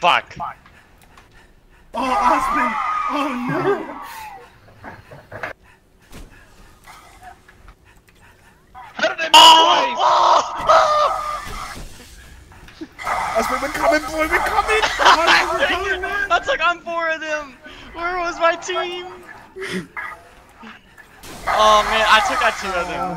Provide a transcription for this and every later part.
Fuck. Fuck. Oh, Aspen! Oh no! How did I oh, oh, oh. We're coming, boy, we're coming! That's we're coming, man! I'm four of them! Where was my team? oh man, I took out two of them.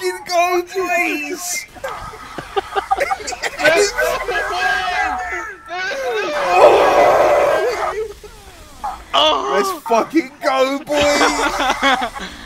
fucking go, please! Let's fucking go, boys!